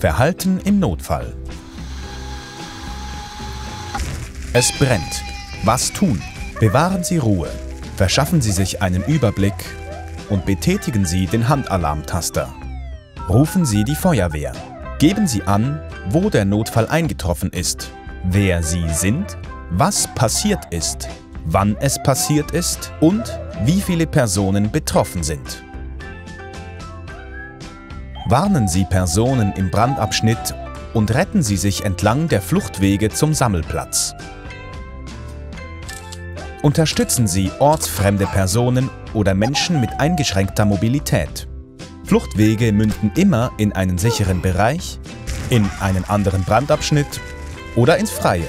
Verhalten im Notfall. Es brennt. Was tun? Bewahren Sie Ruhe. Verschaffen Sie sich einen Überblick und betätigen Sie den Handalarmtaster. Rufen Sie die Feuerwehr. Geben Sie an, wo der Notfall eingetroffen ist, wer Sie sind, was passiert ist, wann es passiert ist und wie viele Personen betroffen sind. Warnen Sie Personen im Brandabschnitt und retten Sie sich entlang der Fluchtwege zum Sammelplatz. Unterstützen Sie ortsfremde Personen oder Menschen mit eingeschränkter Mobilität. Fluchtwege münden immer in einen sicheren Bereich, in einen anderen Brandabschnitt oder ins Freie.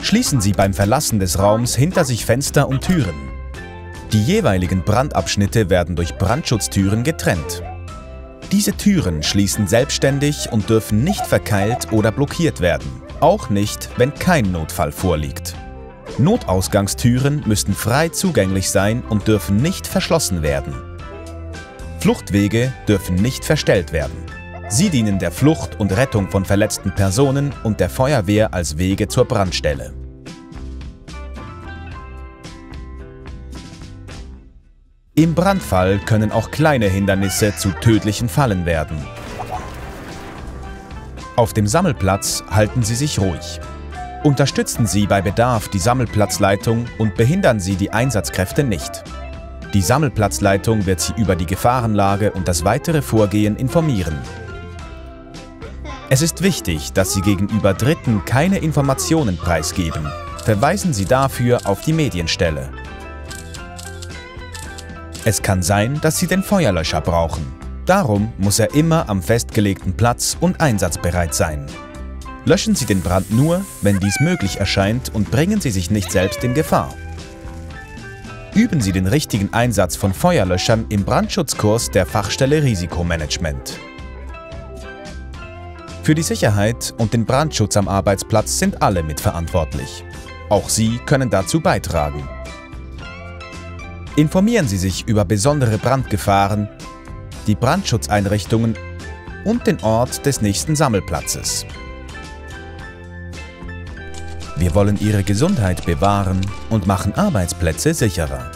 Schließen Sie beim Verlassen des Raums hinter sich Fenster und Türen. Die jeweiligen Brandabschnitte werden durch Brandschutztüren getrennt. Diese Türen schließen selbstständig und dürfen nicht verkeilt oder blockiert werden, auch nicht, wenn kein Notfall vorliegt. Notausgangstüren müssen frei zugänglich sein und dürfen nicht verschlossen werden. Fluchtwege dürfen nicht verstellt werden. Sie dienen der Flucht und Rettung von verletzten Personen und der Feuerwehr als Wege zur Brandstelle. Im Brandfall können auch kleine Hindernisse zu tödlichen Fallen werden. Auf dem Sammelplatz halten Sie sich ruhig. Unterstützen Sie bei Bedarf die Sammelplatzleitung und behindern Sie die Einsatzkräfte nicht. Die Sammelplatzleitung wird Sie über die Gefahrenlage und das weitere Vorgehen informieren. Es ist wichtig, dass Sie gegenüber Dritten keine Informationen preisgeben. Verweisen Sie dafür auf die Medienstelle. Es kann sein, dass Sie den Feuerlöscher brauchen. Darum muss er immer am festgelegten Platz und einsatzbereit sein. Löschen Sie den Brand nur, wenn dies möglich erscheint und bringen Sie sich nicht selbst in Gefahr. Üben Sie den richtigen Einsatz von Feuerlöschern im Brandschutzkurs der Fachstelle Risikomanagement. Für die Sicherheit und den Brandschutz am Arbeitsplatz sind alle mitverantwortlich. Auch Sie können dazu beitragen. Informieren Sie sich über besondere Brandgefahren, die Brandschutzeinrichtungen und den Ort des nächsten Sammelplatzes. Wir wollen Ihre Gesundheit bewahren und machen Arbeitsplätze sicherer.